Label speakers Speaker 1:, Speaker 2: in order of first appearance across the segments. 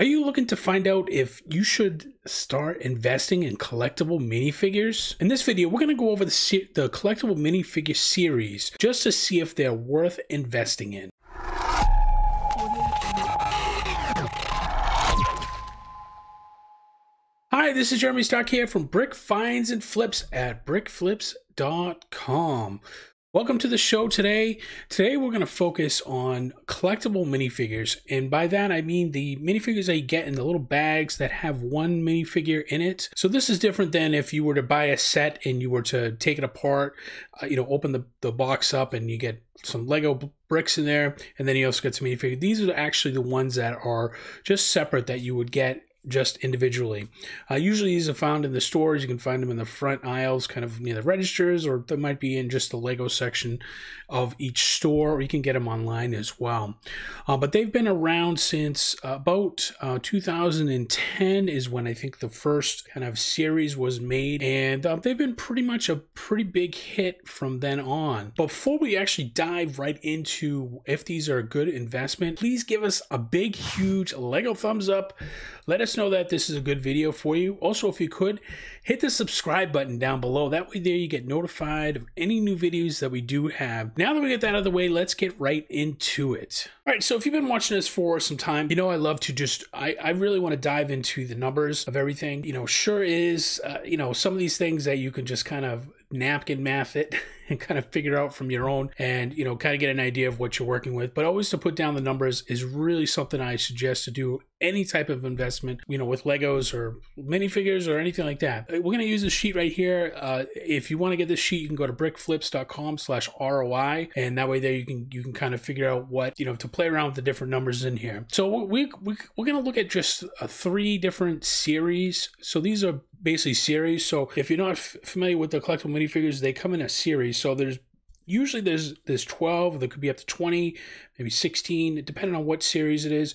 Speaker 1: Are you looking to find out if you should start investing in collectible minifigures? In this video, we're going to go over the, the collectible minifigure series just to see if they're worth investing in. Hi, this is Jeremy Stock here from Brick Finds and Flips at brickflips.com. Welcome to the show today. Today we're going to focus on collectible minifigures, and by that I mean the minifigures that you get in the little bags that have one minifigure in it. So this is different than if you were to buy a set and you were to take it apart, uh, you know, open the, the box up and you get some Lego bricks in there, and then you also get some minifigures. These are actually the ones that are just separate that you would get just individually. Uh, usually these are found in the stores. You can find them in the front aisles, kind of near the registers, or they might be in just the Lego section of each store, or you can get them online as well. Uh, but they've been around since about uh, 2010 is when I think the first kind of series was made, and uh, they've been pretty much a pretty big hit from then on. Before we actually dive right into if these are a good investment, please give us a big, huge Lego thumbs up. Let us know that this is a good video for you. Also, if you could, hit the subscribe button down below. That way there you get notified of any new videos that we do have. Now that we get that out of the way, let's get right into it. All right, so if you've been watching this for some time, you know I love to just, I, I really want to dive into the numbers of everything. You know, sure is, uh, you know, some of these things that you can just kind of napkin math it and kind of figure out from your own and you know kind of get an idea of what you're working with. But always to put down the numbers is really something i suggest to do any type of investment you know with legos or minifigures or anything like that. We're going to use this sheet right here. Uh, if you want to get this sheet you can go to brickflips.com slash roi and that way there you can you can kind of figure out what you know to play around with the different numbers in here. So we, we we're going to look at just uh, three different series. So these are basically series. So if you're not familiar with the collectible minifigures they come in a series so there's usually there's there's 12, there could be up to 20, maybe 16, depending on what series it is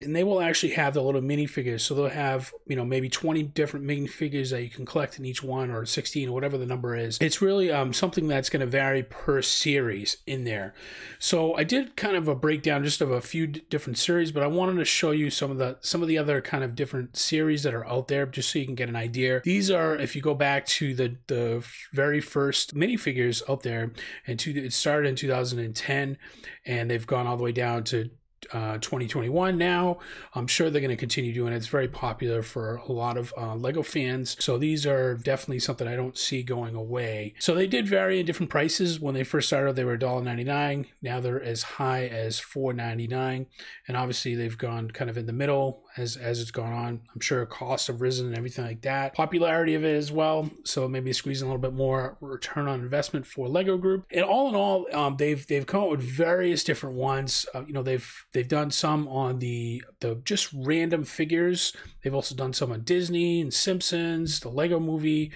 Speaker 1: and they will actually have the little minifigures. So they'll have, you know, maybe 20 different minifigures that you can collect in each one or 16 or whatever the number is. It's really um, something that's going to vary per series in there. So I did kind of a breakdown just of a few different series, but I wanted to show you some of the some of the other kind of different series that are out there just so you can get an idea. These are if you go back to the the very first minifigures out there and to it started in 2010 and they've gone all the way down to uh, 2021 now. I'm sure they're going to continue doing it. It's very popular for a lot of uh, Lego fans. So these are definitely something I don't see going away. So they did vary in different prices. When they first started, they were $1.99. Now they're as high as $4.99. And obviously they've gone kind of in the middle as, as it's gone on. I'm sure costs have risen and everything like that. Popularity of it as well. So maybe squeezing a little bit more return on investment for Lego Group. And all in all, um, they've they've come up with various different ones. Uh, you know, they've they've done some on the the just random figures. They've also done some on Disney and Simpsons, the Lego Movie,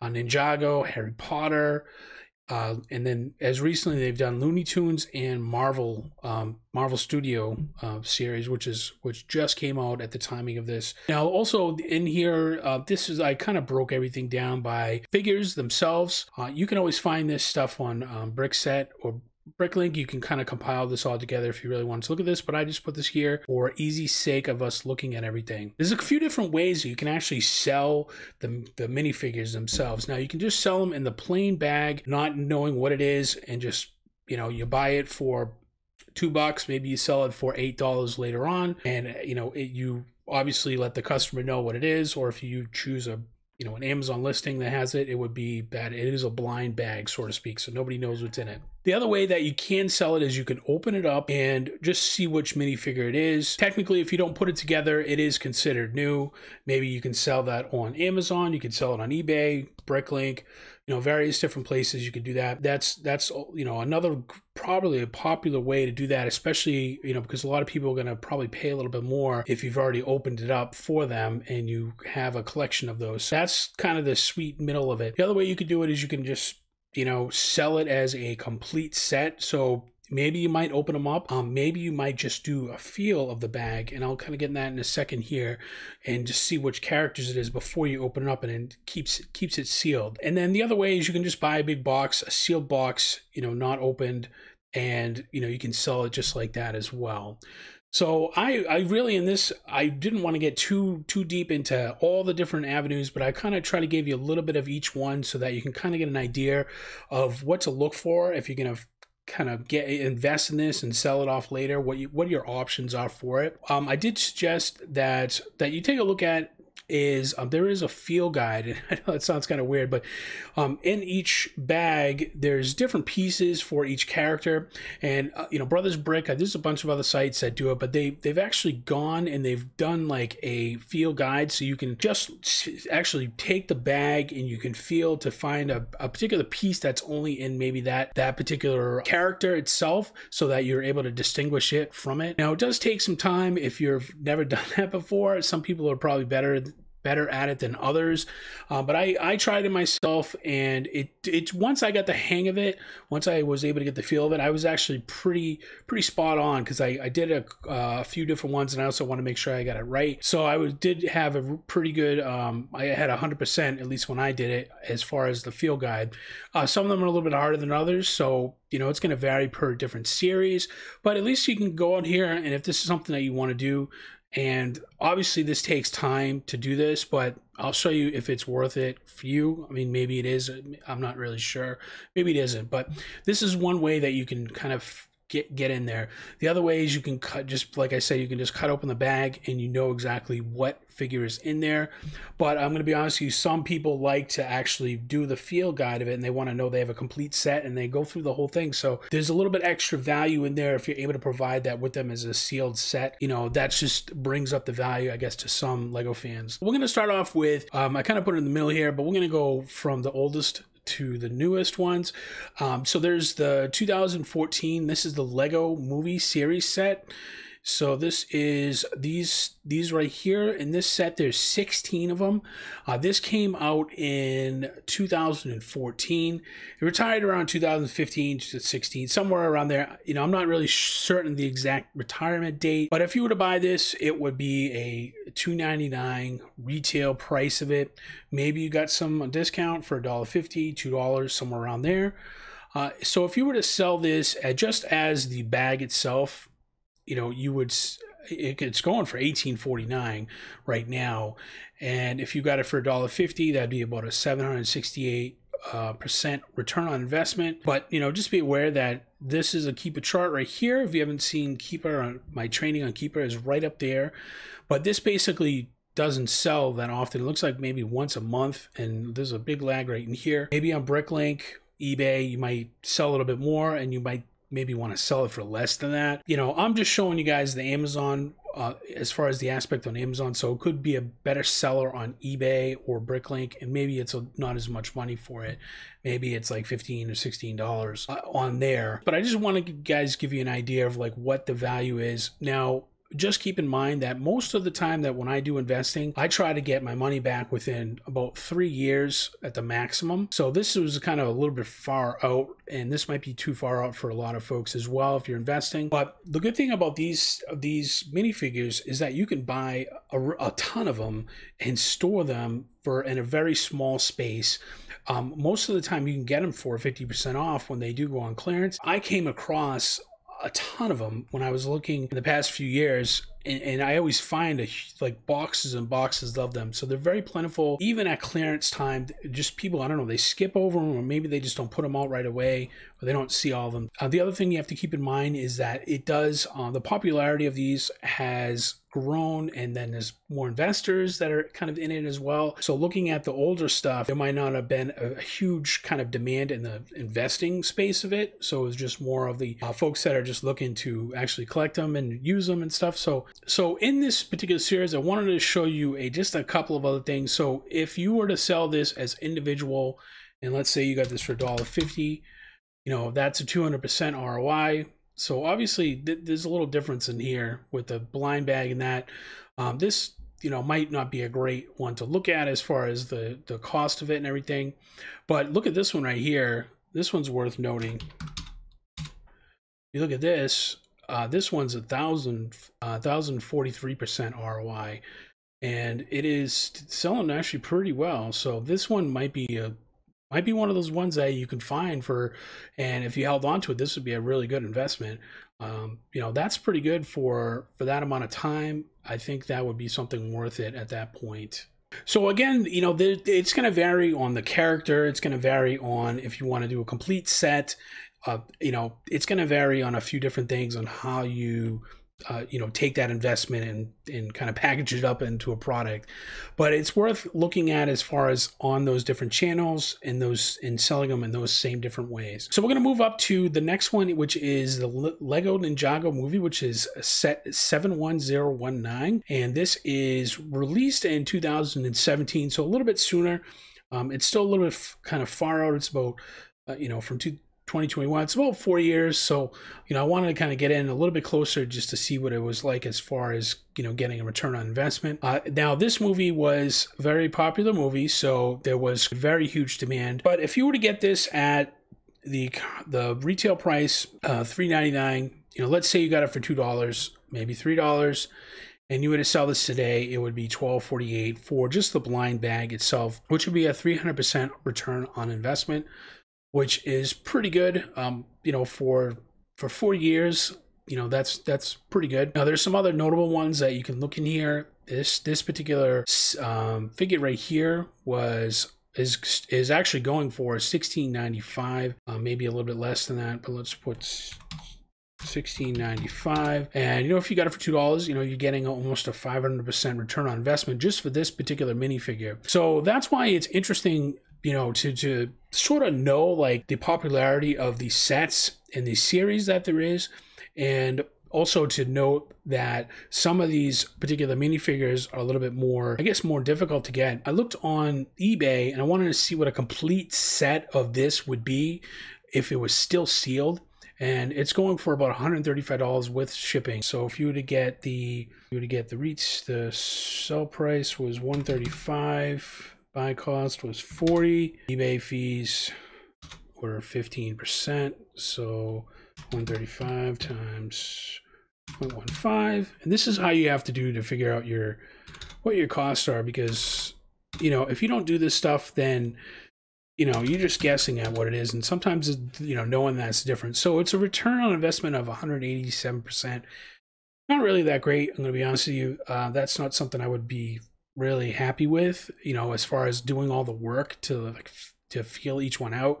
Speaker 1: on Ninjago, Harry Potter. Uh, and then as recently they've done Looney Tunes and Marvel um, Marvel Studio uh, series, which is which just came out at the timing of this. Now, also in here, uh, this is I kind of broke everything down by figures themselves. Uh, you can always find this stuff on um, Brickset or Bricklink, you can kind of compile this all together if you really want to look at this, but I just put this here for easy sake of us looking at everything. There's a few different ways you can actually sell the, the minifigures themselves. Now, you can just sell them in the plain bag, not knowing what it is, and just, you know, you buy it for two bucks, maybe you sell it for eight dollars later on, and, you know, it, you obviously let the customer know what it is, or if you choose a you know, an Amazon listing that has it, it would be that it is a blind bag, so to speak, so nobody knows what's in it. The other way that you can sell it is you can open it up and just see which minifigure it is. Technically, if you don't put it together, it is considered new. Maybe you can sell that on Amazon, you can sell it on eBay, Bricklink, you know, various different places you could do that. That's that's you know another probably a popular way to do that, especially you know because a lot of people are going to probably pay a little bit more if you've already opened it up for them and you have a collection of those. That's kind of the sweet middle of it. The other way you could do it is you can just you know, sell it as a complete set. So maybe you might open them up. Um, maybe you might just do a feel of the bag, and I'll kind of get in that in a second here, and just see which characters it is before you open it up, and it keeps keeps it sealed. And then the other way is you can just buy a big box, a sealed box, you know, not opened, and you know you can sell it just like that as well. So I, I really in this I didn't want to get too too deep into all the different avenues, but I kind of try to give you a little bit of each one so that you can kind of get an idea of what to look for if you're gonna kind of get invest in this and sell it off later. What you what your options are for it. Um, I did suggest that that you take a look at is um, there is a feel guide. And I know that sounds kind of weird, but um, in each bag, there's different pieces for each character. And, uh, you know, Brothers Brick, uh, there's a bunch of other sites that do it, but they, they've actually gone and they've done like a feel guide. So you can just actually take the bag and you can feel to find a, a particular piece that's only in maybe that, that particular character itself so that you're able to distinguish it from it. Now, it does take some time if you've never done that before. Some people are probably better better at it than others. Uh, but I, I tried it myself, and it it once I got the hang of it, once I was able to get the feel of it, I was actually pretty pretty spot on because I, I did a, uh, a few different ones, and I also want to make sure I got it right. So I was, did have a pretty good. Um, I had hundred percent at least when I did it as far as the feel guide. Uh, some of them are a little bit harder than others, so you know it's going to vary per different series. But at least you can go out here, and if this is something that you want to do, and obviously, this takes time to do this, but I'll show you if it's worth it for you. I mean, maybe it is. I'm not really sure. Maybe it isn't. But this is one way that you can kind of get get in there. The other way is you can cut just like I said, you can just cut open the bag and you know exactly what figure is in there. But I'm going to be honest with you, some people like to actually do the feel guide of it and they want to know they have a complete set and they go through the whole thing. So there's a little bit extra value in there if you're able to provide that with them as a sealed set. You know, that just brings up the value, I guess, to some Lego fans. We're going to start off with, um, I kind of put it in the middle here, but we're going to go from the oldest to the newest ones. Um, so there's the 2014. This is the Lego Movie series set. So this is these these right here in this set. There's 16 of them. Uh, this came out in 2014. It retired around 2015 to 16, somewhere around there. You know, I'm not really certain the exact retirement date, but if you were to buy this, it would be a 2.99 retail price of it. Maybe you got some discount for $1.50, $2, somewhere around there. Uh, so if you were to sell this at just as the bag itself, you know, you would it's going for 1849 right now. And if you got it for $1.50 that'd be about a 768 uh, percent return on investment. But you know just be aware that this is a Keepa chart right here. If you haven't seen Keepa my training on Keepa is right up there. But this basically doesn't sell that often. It looks like maybe once a month and there's a big lag right in here. Maybe on bricklink ebay you might sell a little bit more and you might maybe want to sell it for less than that. You know, I'm just showing you guys the Amazon uh, as far as the aspect on Amazon. So it could be a better seller on eBay or Bricklink, and maybe it's a, not as much money for it. Maybe it's like 15 or 16 dollars uh, on there. But I just want to guys give you an idea of like what the value is. Now, just keep in mind that most of the time that when I do investing, I try to get my money back within about three years at the maximum. So this was kind of a little bit far out, and this might be too far out for a lot of folks as well if you're investing. But the good thing about these these minifigures is that you can buy a, a ton of them and store them for in a very small space. Um, most of the time, you can get them for 50% off when they do go on clearance. I came across a ton of them when I was looking in the past few years and, and, I always find a, like boxes and boxes of them. So they're very plentiful, even at clearance time. Just people, I don't know, they skip over them, or maybe they just don't put them out right away, or they don't see all of them. Uh, the other thing you have to keep in mind is that it does uh, the popularity of these has grown and then there's more investors that are kind of in it as well so looking at the older stuff there might not have been a huge kind of demand in the investing space of it so it was just more of the uh, folks that are just looking to actually collect them and use them and stuff so so in this particular series, I wanted to show you a just a couple of other things. So if you were to sell this as individual, and let's say you got this for $1.50, you know, that's a 200% ROI. So obviously th there's a little difference in here with the blind bag and that. Um, this, you know, might not be a great one to look at as far as the, the cost of it and everything. But look at this one right here. This one's worth noting. You look at this, uh, this one's a thousand, uh, thousand forty three percent ROI, and it is selling actually pretty well. So this one might be a might be one of those ones that you can find for, and if you held on to it, this would be a really good investment. um, you know that's pretty good for for that amount of time i think that would be something worth it at that point so again you know it's going to vary on the character it's going to vary on if you want to do a complete set you know it's going to vary on a few different things on how you uh, you know take that investment and and kind of package it up into a product. But it's worth looking at as far as on those different channels and those and selling them in those same different ways. So we're going to move up to the next one which is the lego ninjago movie which is set 71019 and this is released in 2017 so a little bit sooner. Um, it's still a little bit kind of far out. It's about uh, you know from two, 2021. It's about four years. So, you know, I wanted to kind of get in a little bit closer just to see what it was like as far as, you know, getting a return on investment. Uh, now, this movie was a very popular movie, so there was very huge demand. But if you were to get this at the the retail price, uh, three ninety nine, you know, let's say you got it for two dollars, maybe three dollars, and you were to sell this today, it would be twelve forty eight for just the blind bag itself, which would be a three hundred percent return on investment which is pretty good. Um, you know, for for four years, you know that's that's pretty good. Now there's some other notable ones that you can look in here. This this particular um, figure right here was is is actually going for 1695, uh, maybe a little bit less than that, but let's put 1695 and you know if you got it for two dollars you know you're getting almost a 500% return on investment just for this particular minifigure so that's why it's interesting you know, to to sort of know like the popularity of these sets and the series that there is, and also to note that some of these particular minifigures are a little bit more, I guess, more difficult to get. I looked on eBay and I wanted to see what a complete set of this would be if it was still sealed. And it's going for about $135 with shipping. So if you were to get the, you were to get the reach, the sell price was 135 Buy cost was 40. eBay fees were 15%. So 135 times 0.15. And this is how you have to do to figure out your what your costs are because you know, if you don't do this stuff then you know, you're just guessing at what it is and sometimes you know, knowing that's different. So it's a return on investment of 187%. Not really that great, I'm going to be honest with you. Uh, that's not something I would be really happy with, you know, as far as doing all the work to like to feel each one out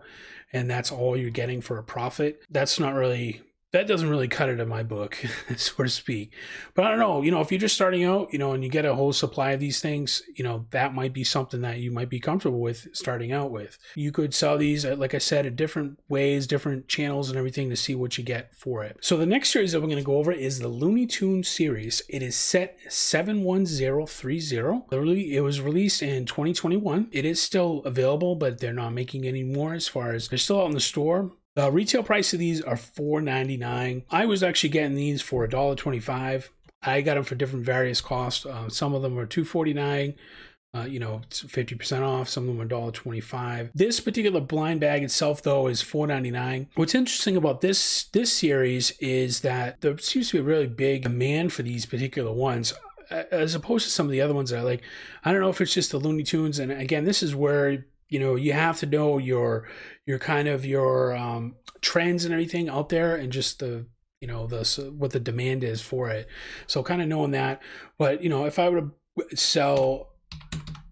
Speaker 1: and that's all you're getting for a profit. That's not really that doesn't really cut it in my book, so to speak. But I don't know, you know, if you're just starting out, you know, and you get a whole supply of these things, you know, that might be something that you might be comfortable with starting out with. You could sell these, uh, like I said, at different ways, different channels and everything to see what you get for it. So the next series that we're going to go over is the Looney Tunes series. It is set 71030. Literally, It was released in 2021. It is still available, but they're not making any more as far as they're still out in the store. The retail price of these are $4.99. I was actually getting these for $1.25. I got them for different various costs. Uh, some of them were $2.49. Uh, you know, 50% off. Some of them are $1.25. This particular blind bag itself, though, is $4.99. What's interesting about this this series is that there seems to be a really big demand for these particular ones as opposed to some of the other ones that I like. I don't know if it's just the Looney Tunes. And again, this is where you know you have to know your your kind of your um, trends and everything out there and just the you know the what the demand is for it. So kind of knowing that. But you know if i were to sell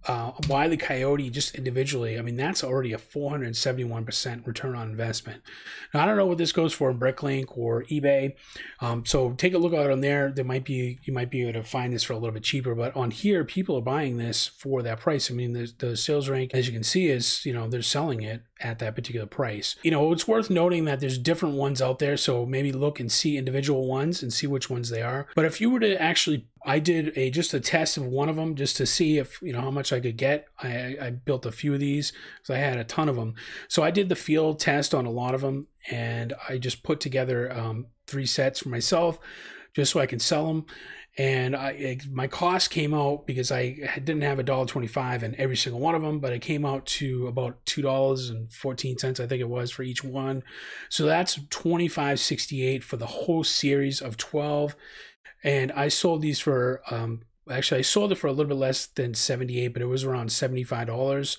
Speaker 1: uh, Wile E. Coyote just individually, I mean, that's already a 471% return on investment. Now, I don't know what this goes for in Bricklink or eBay. Um, so take a look out on there. There might be, you might be able to find this for a little bit cheaper, but on here, people are buying this for that price. I mean, the, the sales rank, as you can see, is, you know, they're selling it at that particular price. You know, it's worth noting that there's different ones out there. So maybe look and see individual ones and see which ones they are. But if you were to actually I did a just a test of one of them just to see if you know how much I could get. I, I built a few of these because I had a ton of them. So I did the field test on a lot of them, and I just put together um, three sets for myself, just so I can sell them. And I it, my cost came out because I didn't have a dollar twenty five in every single one of them, but it came out to about two dollars and fourteen cents, I think it was for each one. So that's twenty five sixty eight for the whole series of twelve and I sold these for um, actually I sold it for a little bit less than 78 but it was around $75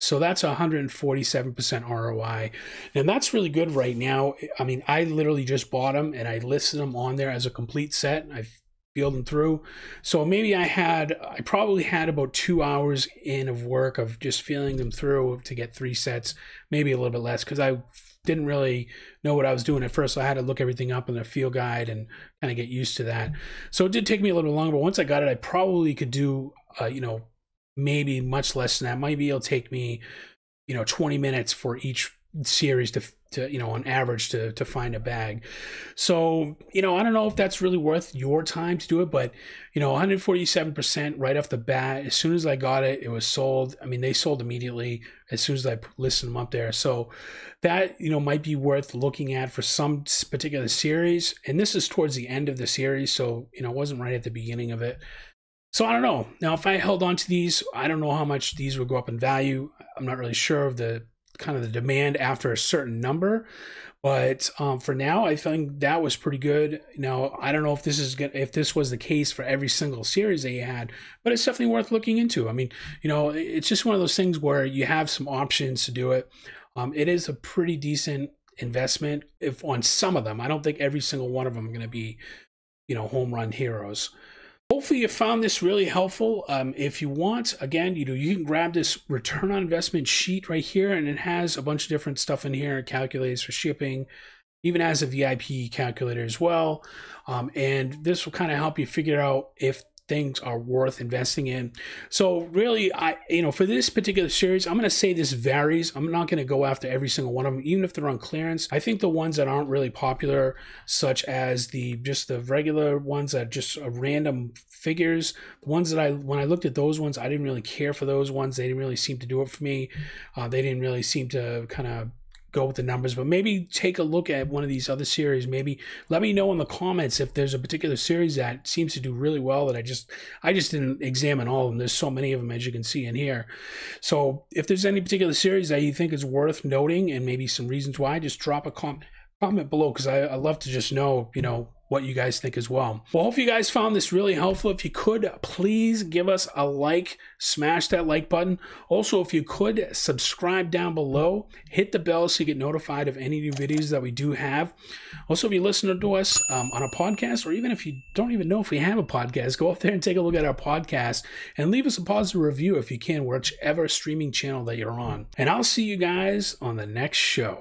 Speaker 1: So that's 147% ROI. And that's really good right now. I mean, I literally just bought them and I listed them on there as a complete set. I feel them through. So maybe I had, I probably had about two hours in of work of just feeling them through to get three sets, maybe a little bit less because I didn't really know what I was doing at first. So I had to look everything up in the field guide and kind of get used to that. So it did take me a little bit longer, but once I got it, I probably could do, uh, you know, maybe much less than that. Maybe it'll take me, you know, 20 minutes for each series to to you know on average to to find a bag. So you know i don't know if that's really worth your time to do it but you know 147% right off the bat as soon as i got it it was sold. I mean they sold immediately as soon as i listed them up there. So that you know might be worth looking at for some particular series. And this is towards the end of the series so you know it wasn't right at the beginning of it. So I don't know. Now, if I held on to these, I don't know how much these would go up in value. I'm not really sure of the kind of the demand after a certain number. But um, for now, I think that was pretty good. Now, I don't know if this is good, if this was the case for every single series that you had, but it's definitely worth looking into. I mean, you know, it's just one of those things where you have some options to do it. Um, it is a pretty decent investment if on some of them. I don't think every single one of them are going to be, you know, home run heroes. Hopefully you found this really helpful. Um, if you want, again, you know, you can grab this return on investment sheet right here, and it has a bunch of different stuff in here. It calculates for shipping, even has a VIP calculator as well. Um, and this will kind of help you figure out if things are worth investing in. So really, I you know for this particular series, I'm going to say this varies. I'm not going to go after every single one of them, even if they're on clearance. I think the ones that aren't really popular, such as the just the regular ones that just are random figures, the ones that I when I looked at those ones, I didn't really care for those ones. They didn't really seem to do it for me. Uh, they didn't really seem to kind of go with the numbers, but maybe take a look at one of these other series. Maybe let me know in the comments if there's a particular series that seems to do really well that I just I just didn't examine all of them. There's so many of them as you can see in here. So if there's any particular series that you think is worth noting and maybe some reasons why, just drop a comment comment below because I, love to just know, you know, what you guys think as well. Well, hope you guys found this really helpful. If you could, please give us a like, smash that like button. Also, if you could, subscribe down below, hit the bell so you get notified of any new videos that we do have. Also, if you listen to us um, on a podcast, or even if you don't even know if we have a podcast, go up there and take a look at our podcast and leave us a positive review if you can, whichever streaming channel that you're on. And I'll see you guys on the next show.